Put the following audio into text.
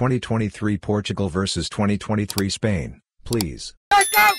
2023 Portugal versus 2023 Spain, please. Let's go!